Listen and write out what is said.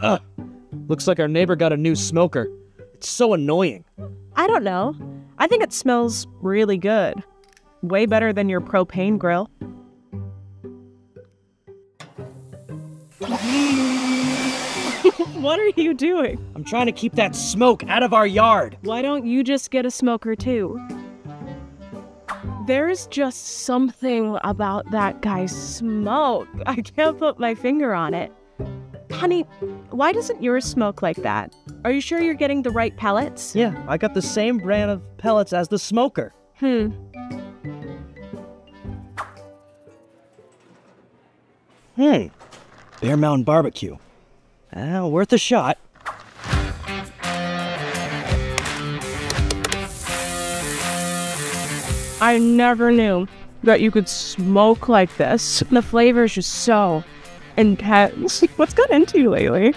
Ugh. Looks like our neighbor got a new smoker. It's so annoying. I don't know. I think it smells really good. Way better than your propane grill. what are you doing? I'm trying to keep that smoke out of our yard. Why don't you just get a smoker too? There's just something about that guy's smoke. I can't put my finger on it. Honey, why doesn't yours smoke like that? Are you sure you're getting the right pellets? Yeah, I got the same brand of pellets as the smoker. Hmm. Hmm. Bear Mountain Barbecue. Uh, worth a shot. I never knew that you could smoke like this. The flavor is just so intense. What's got into you lately?